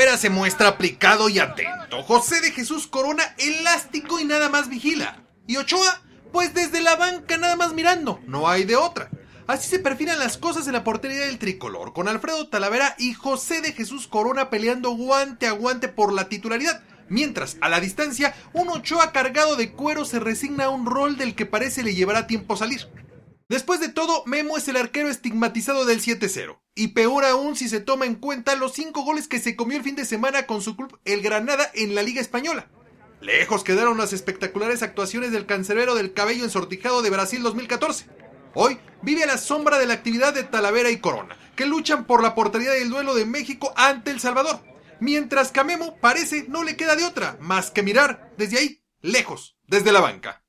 Talavera se muestra aplicado y atento. José de Jesús Corona elástico y nada más vigila. Y Ochoa, pues desde la banca nada más mirando, no hay de otra. Así se perfilan las cosas en la portería del tricolor, con Alfredo Talavera y José de Jesús Corona peleando guante a guante por la titularidad. Mientras, a la distancia, un Ochoa cargado de cuero se resigna a un rol del que parece le llevará tiempo salir. Después de todo, Memo es el arquero estigmatizado del 7-0. Y peor aún si se toma en cuenta los 5 goles que se comió el fin de semana con su club El Granada en la Liga Española. Lejos quedaron las espectaculares actuaciones del cancerbero del cabello ensortijado de Brasil 2014. Hoy vive a la sombra de la actividad de Talavera y Corona, que luchan por la portería del duelo de México ante El Salvador. Mientras que a Memo parece no le queda de otra más que mirar desde ahí, lejos, desde la banca.